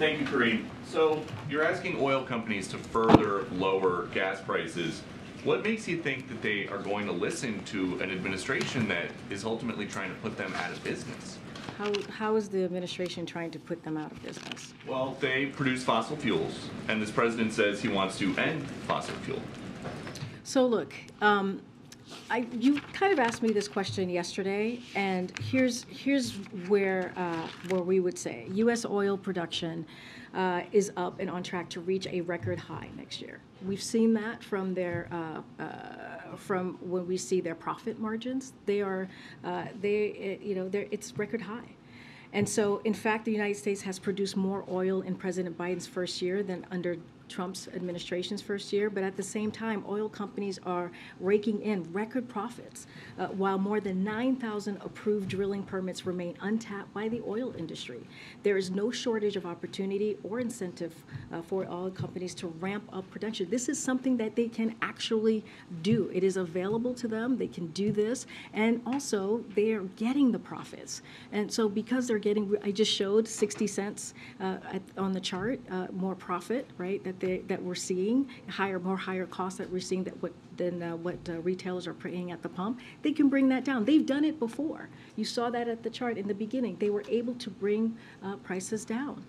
Thank you, Karine. So you're asking oil companies to further lower gas prices. What makes you think that they are going to listen to an administration that is ultimately trying to put them out of business? How, how is the administration trying to put them out of business? Well, they produce fossil fuels, and this president says he wants to end fossil fuel. So look, um, I, you kind of asked me this question yesterday, and here's here's where uh, where we would say U.S. oil production uh, is up and on track to reach a record high next year. We've seen that from their uh, uh, from when we see their profit margins. They are uh, they uh, you know it's record high. And so, in fact, the United States has produced more oil in President Biden's first year than under Trump's administration's first year. But at the same time, oil companies are raking in record profits, uh, while more than 9,000 approved drilling permits remain untapped by the oil industry. There is no shortage of opportunity or incentive uh, for oil companies to ramp up production. This is something that they can actually do. It is available to them. They can do this, and also they are getting the profits. And so, because they're getting, I just showed 60 cents uh, at, on the chart, uh, more profit, right? That they that we're seeing, higher, more higher costs that we're seeing that what than uh, what uh, retailers are paying at the pump. They can bring that down. They've done it before. You saw that at the chart in the beginning. They were able to bring uh, prices down.